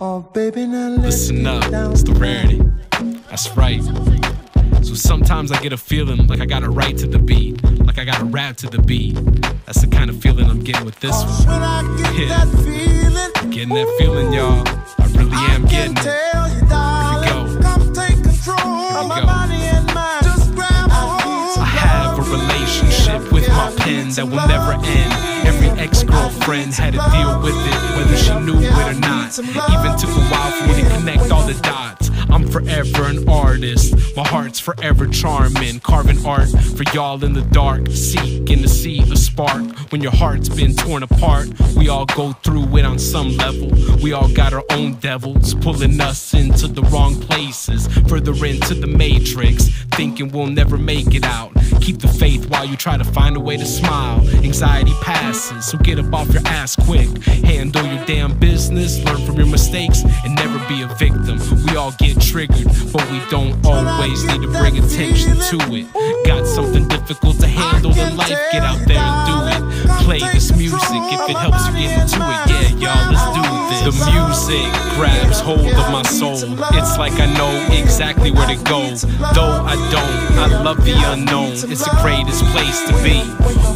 Oh, baby, now Listen up, it's the rarity. That's right. So sometimes I get a feeling like I got a right to the beat, like I got a rap to the beat. That's the kind of feeling I'm getting with this oh, one. When I get Yeah. that feeling, Getting that feeling, y'all. I really am I getting can it. you, darling. go. Come take control of we my go. body and mind. Just grab a hold. I have a relationship with my pen that will never end. Every ex girlfriend had to deal with it, whether she knew it or not. Even took a while for me to connect all the dots. I'm forever an artist. My heart's forever charming. Carving art for y'all in the dark. Seeking to see a spark. When your heart's been torn apart, we all go through it on some level. We all got our own devils pulling us into the wrong places. Further into the matrix. Thinking we'll never make it out. Keep the faith while you try to find a way to smile. Anxiety passes, so get up off your ass quick. Handle your damn business, learn from your mistakes, and never be a victim. We all get triggered, but we don't always need to bring attention to it. Got something difficult to handle in life, get out there and do it. Play this music if it helps you get into it. The music grabs hold of my soul. It's like I know exactly where to go. Though I don't, I love the unknown. It's the greatest place to be.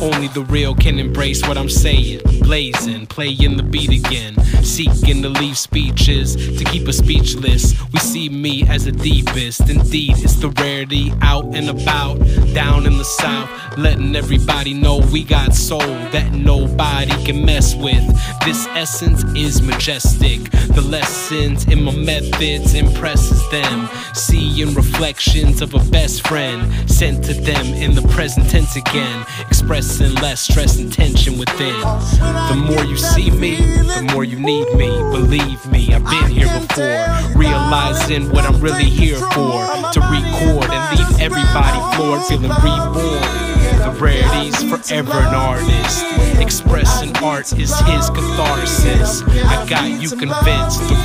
Only the real can embrace what I'm saying. Blazing, playing the beat again. Seeking to leave speeches to keep us speechless. We see me as the deepest. Indeed, it's the rarity out and about. Down in the south, letting everybody know we got soul that nobody can mess with. This essence is majestic. The lessons in my methods impresses them. Seeing reflections of a best friend sent to them in the present tense again, expressing less stress and tension within. The more you see me, the more you need me. Believe me, I've been before, realizing what I'm really here for to record and leave everybody floored, feeling reborn. The rarity's forever an artist. Expressing art is his catharsis. I got you convinced. The